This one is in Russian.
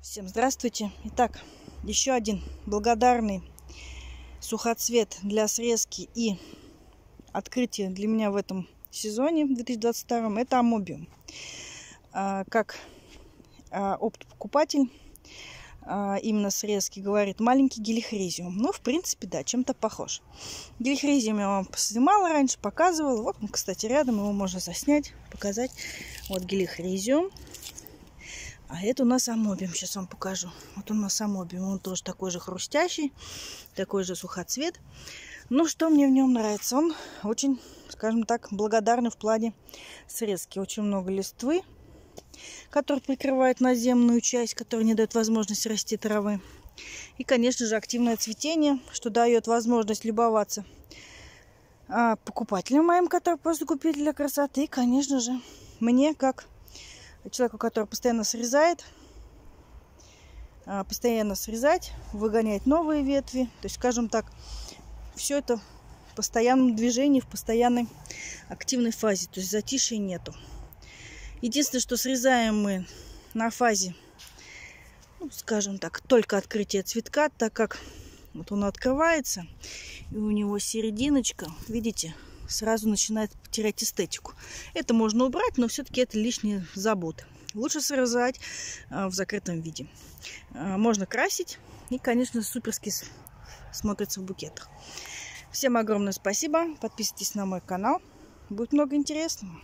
Всем здравствуйте. Итак, еще один благодарный сухоцвет для срезки и открытия для меня в этом сезоне, в 2022, это амобиум. А, как а, опт-покупатель а, именно срезки говорит маленький гелихризиум. Ну, в принципе, да, чем-то похож. Гелихризиум я вам снимала раньше, показывала. Вот он, кстати, рядом, его можно заснять, показать. Вот гелихризиум. А это у нас амобиум. Сейчас вам покажу. Вот у нас амобиум. Он тоже такой же хрустящий, такой же сухоцвет. Ну, что мне в нем нравится? Он очень, скажем так, благодарный в плане срезки. Очень много листвы, который прикрывает наземную часть, которая не дает возможности расти травы. И, конечно же, активное цветение, что дает возможность любоваться а, покупателям моим, которые просто купили для красоты. И, конечно же, мне, как человеку, который постоянно срезает, а, постоянно срезать, выгонять новые ветви. То есть, скажем так, все это в постоянном движении, в постоянной активной фазе. То есть затишья нету. Единственное, что срезаем мы на фазе, ну, скажем так, только открытие цветка, так как вот он открывается, и у него серединочка, видите, сразу начинает терять эстетику. Это можно убрать, но все-таки это лишние заботы. Лучше срезать а, в закрытом виде. А, можно красить и, конечно, суперски смотрится в букетах. Всем огромное спасибо. Подписывайтесь на мой канал. Будет много интересного.